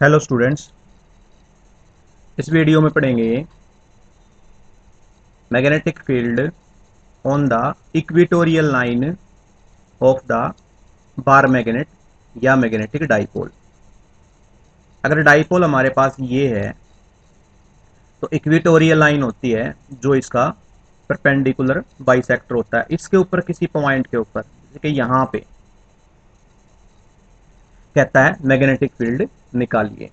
Hello students इस video में पढ़ेंगे magnetic field on the equatorial line of the bar magnet या magnetic dipole अगर डाइपोल हमारे पास ये है तो इक्विटोरियल लाइन होती है, जो इसका परपेंडिकुलर बाइसेक्टर होता है। इसके ऊपर किसी पॉइंट के ऊपर, जैसे कि यहाँ पे। कहता है, मैग्नेटिक फ़ील्ड निकालिए.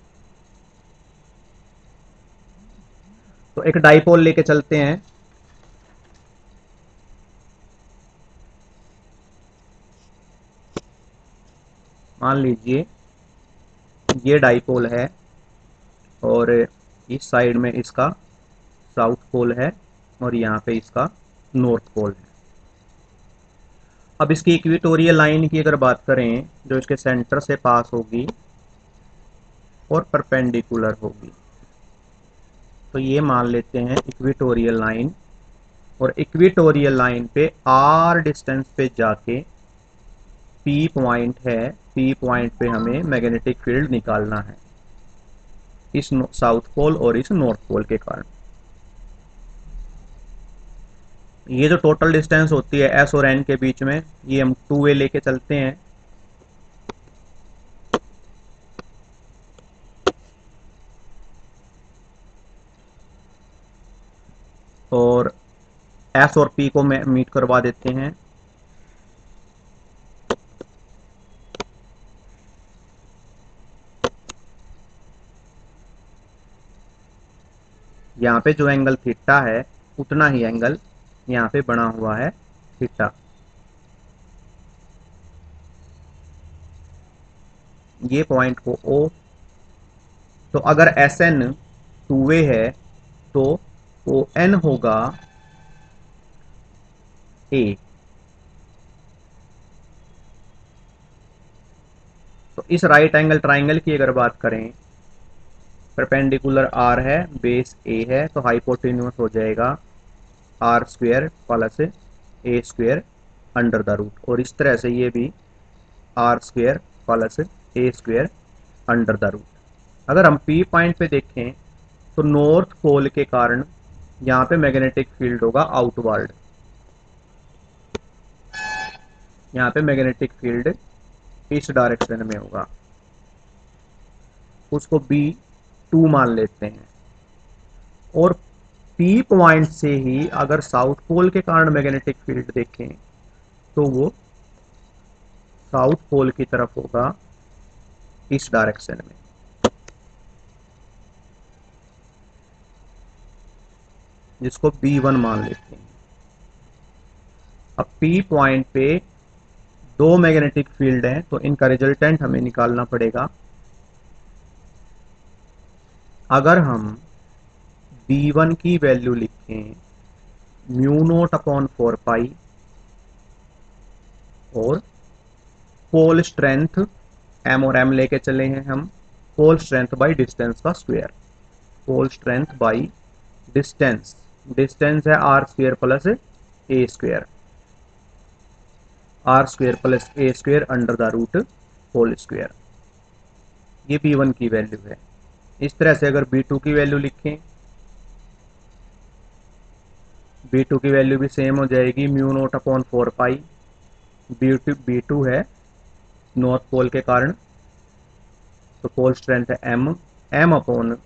तो एक डाइपोल लेके चलते हैं। मान लीजिए, ये डाइपोल है और इस साइड में इसका साउथ पोल है और यहाँ पे इसका नॉर्थ पोल है। अब इसकी इक्विटोरियल लाइन की अगर बात करें, जो इसके सेंटर से पास होगी और परपेंडिकुलर होगी तो ये मान लेते हैं इक्विटोरियल लाइन और इक्विटोरियल लाइन पे आर डिस्टेंस पे जाके पी पॉइंट है पी पॉइंट पे हमें मैग्नेटिक फ़ील्ड निकालना है, इस साउथ पोल और इस नॉर्थ पोल के कारण। ये जो टोटल डिस्टेंस होती है एस और एन के बीच में, ये हम टू वे लेके चलते हैं। और एस और पी को मीट करवा देते हैं। यहाँ पे जो एंगल थीटा है, उतना ही एंगल यहाँ पे बना हुआ है थीटा ये पॉइंट को ओ तो अगर एस एन टू वे है तो ओ एन होगा ए तो इस राइट एंगल ट्राइंगल की अगर बात करें परपेंडिकुलर आर है बेस ए है तो हाइपोटेन्यूस हो जाएगा R square plus A square under the root. और इस तरह से ये भी R square plus A square under the root. अगर हम पी पॉइंट पे देखें तो नॉर्थ पोल के कारण यहाँ पे मैग्नेटिक फ़ील्ड होगा आउटवर्ड यहाँ पे मैग्नेटिक फ़ील्ड इस डायरेक्शन में होगा। उसको बी टू मान लेते हैं। और पी पॉइंट से ही अगर साउथ पोल के कारण मैग्नेटिक फ़ील्ड देखें तो वो साउथ पोल की तरफ़ होगा इस डायरेक्शन में। जिसको B1 मान लेते हैं। अब P पॉइंट पे दो मैग्नेटिक फ़ील्ड हैं तो इनका रिजल्टेंट हमें निकालना पड़ेगा। अगर हम B1 की वैल्यू लिखें mu naught upon four pi और पोल स्ट्रेंथ एम और एम लेके चले हैं हम पोल स्ट्रेंथ बाय डिस्टेंस का square pole strength by distance distance है R square plus A square R square plus A square under the root whole square ये B one की value है। इस तरह से अगर बी टू की वैल्यू लिखें बी टू की वैल्यू भी सेम हो जाएगी mu naught upon four pi B two B two है नॉर्थ पोल के कारण तो पोल स्ट्रेंथ है एम एम अपॉन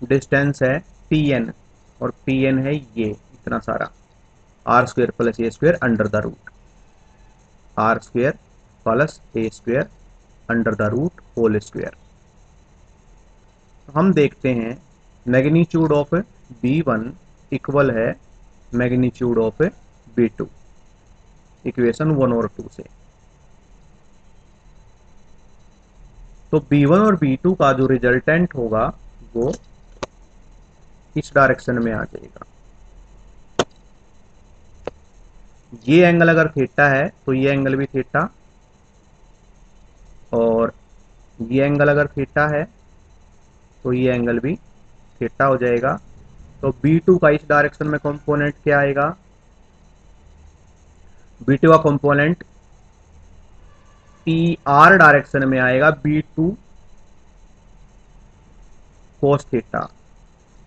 डिस्टेंस है पी एन और पी एन है ये, इतना सारा R square plus A square under the root R square plus A square under the root whole square हम देखते हैं magnitude of B one equal है magnitude of B two equation one और two से। तो B1 और B2 का जो रिजल्टेंट होगा, वो इस डायरेक्शन में आ जाएगा। ये एंगल अगर थीटा है तो ये एंगल भी थीटा और ये एंगल अगर थीटा है तो ये एंगल भी थीटा हो जाएगा। तो B2 का इस डायरेक्शन में कंपोनेंट क्या आएगा? B2 का कंपोनेंट पी आर डायरेक्शन में आएगा बी टू कोस थीटा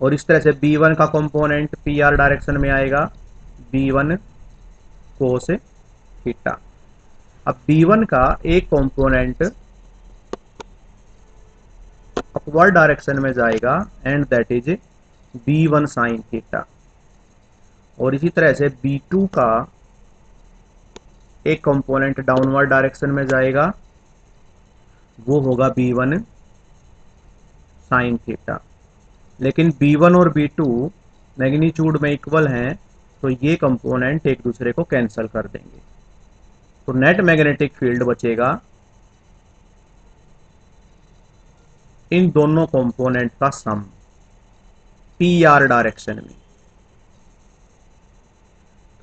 और इस तरह से बी वन का कंपोनेंट पी आर डायरेक्शन में आएगा बी वन कोस थीटा अब बी वन का एक कंपोनेंट अपवर्ड डायरेक्शन में जाएगा and that is B one sine theta और इसी तरह से बी टू का एक कंपोनेंट डाउनवर्ड डायरेक्शन में जाएगा, वो होगा बी वन साइन थीटा लेकिन बी वन और बी टू मैग्नीट्यूड में इक्वल हैं तो ये कंपोनेंट एक दूसरे को कैंसिल कर देंगे। तो नेट मैग्नेटिक फ़ील्ड बचेगा। इन दोनों कंपोनेंट का सम पी आर डायरेक्शन में।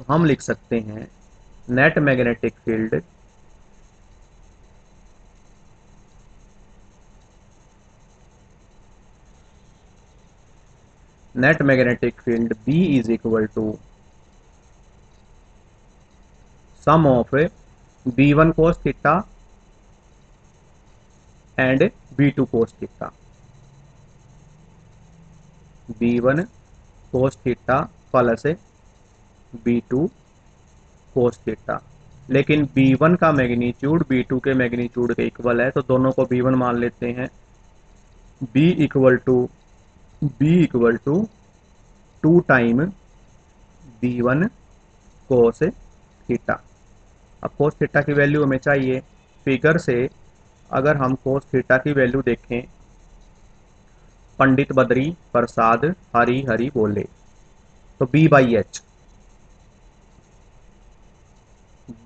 तो हम लिख सकते हैं net magnetic field net magnetic field B is equal to sum of B one cos theta and B two cos theta theta. B1 cos theta plus B2 cos theta. लेकिन B one का magnitude B two के magnitude के equal है तो दोनों को B one मान लेते हैं। B equal to B equal to two time B one cos theta अब कोस थीटा की वैल्यू हमें चाहिए। फिगर से अगर हम कोस थीटा की वैल्यू देखें पंडित बद्री प्रसाद हरी हरी बोले। तो B by H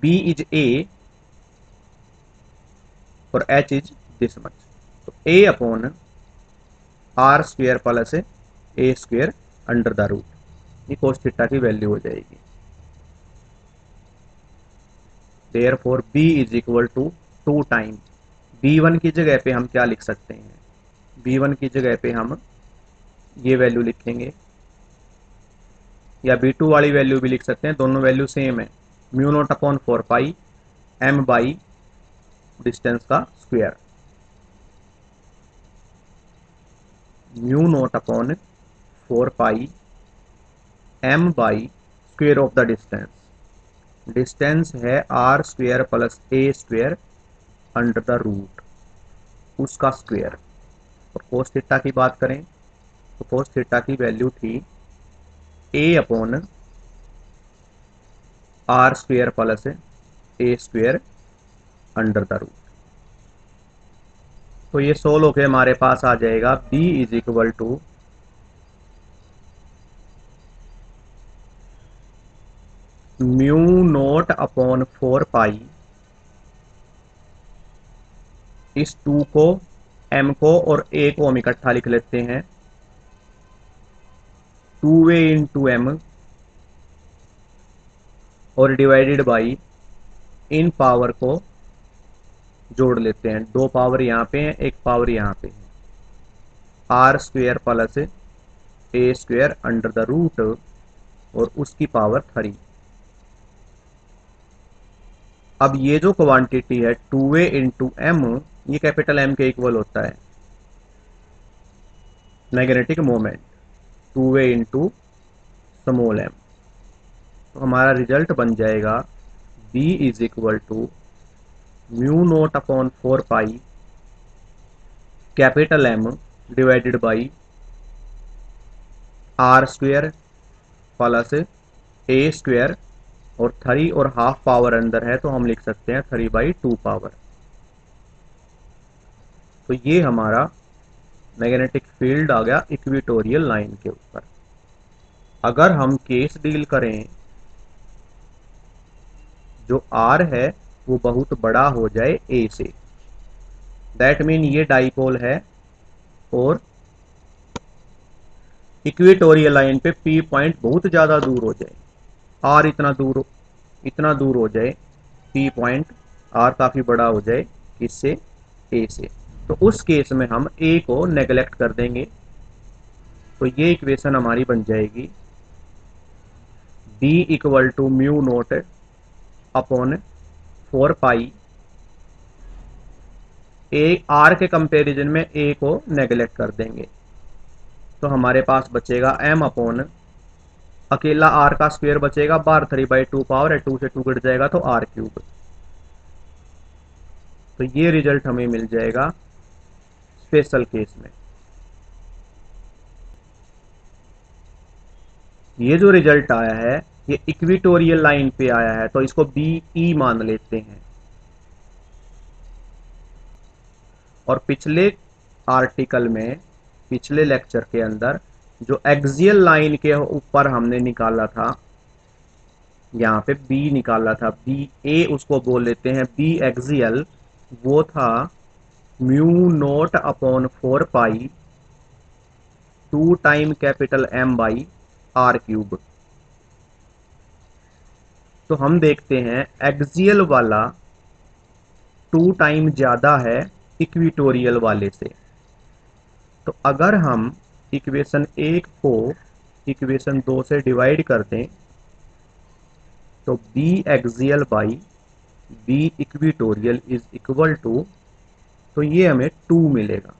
B is A और एच इज़ दिस मच तो A upon R square plus A square under the root ये कोस थीटा की वैल्यू हो जाएगी। Therefore B is equal to two time B one की जगह पे हम क्या लिख सकते हैं? बी वन की जगह पे हम ये वैल्यू लिखेंगे। या बी टू वाली वैल्यू भी लिख सकते हैं। दोनों वैल्यू सेम है। Mu naught upon four pi M by distance का square mu naught upon four pi M by square of the distance distance है R square plus A square under the root उसका square और cos theta की बात करें तो कोस theta की value थी A upon R square plus A square under the root तो ये सोल्व होके हमारे पास आ जाएगा B is equal to mu naught upon four pi इस टू को m को और ए को हम इकट्ठा लिख लेते हैं। Two way in two M और डिवाइडेड बाई इन पावर को जोड़ लेते हैं। दो पावर यहाँ पे हैं, एक पावर यहाँ पे है। R square plus A square under the root और उसकी पावर थ्री अब ये जो क्वांटिटी है टू ए इंटू एम ये कैपिटल एम के इक्वल होता है। Magnetic moment two A into small M तो हमारा रिज़ल्ट बन जाएगा b is equal to mu naught upon four pi capital M divided by R square plus A square और three और हाफ़ पावर अंदर है तो हम लिख सकते हैं थ्री बाई टू पावर। तो ये हमारा मैग्नेटिक फ़ील्ड आ गया इक्विटोरियल लाइन के ऊपर। अगर हम केस डील करें, जो आर है, वो बहुत बड़ा हो जाए ए से। दैट मीन ये डाइपोल है और इक्वेटोरियल लाइन पे पी पॉइंट बहुत ज़्यादा दूर हो जाए। आर इतना दूर इतना दूर हो जाए पी पॉइंट आर काफ़ी बड़ा हो जाए किससे? ए से। तो उस केस में हम ए को नेग्लेक्ट कर देंगे। तो ये इक्वेशन हमारी बन जाएगी। B equal to mu naught upon four pi A R के कंपैरिजन में ए को नेग्लेक्ट कर देंगे। तो हमारे पास बचेगा एम अपोन अकेला आर का स्क्वेयर बचेगा बार थ्री बाई टू पावर है टू से टू कट जाएगा तो आर क्यूब तो ये रिज़ल्ट हमें मिल जाएगा स्पेशल केस में. ये जो रिज़ल्ट आया है, ये इक्विटोरियल लाइन पे आया है तो इसको बी ई मान लेते हैं. और पिछले आर्टिकल में, पिछले लेक्चर के अंदर जो एक्सियल लाइन के ऊपर हमने निकाला था, यहाँ पे बी निकाला था। बी ए उसको बोल लेते हैं बी एक्सियल वो था mu naught upon four pi two time capital M by R cube तो हम देखते हैं एक्सियल वाला टू टाइम ज़्यादा है इक्विटोरियल वाले से। तो अगर हम इक्वेशन एक को इक्वेशन दो से डिवाइड कर दें तो B axial by B equatorial is equal to तो ये हमें टू मिलेगा,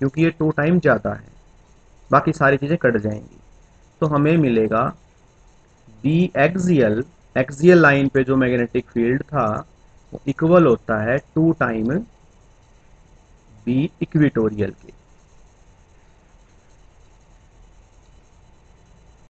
क्योंकि ये टू टाइम ज़्यादा है, बाकी सारी चीज़ें कट जाएँगी। तो हमें मिलेगा बी एक्सियल एक्सियल लाइन पे जो मैग्नेटिक फ़ील्ड था, वो इक्वल होता है टू टाइम बी इक्विटोरियल के।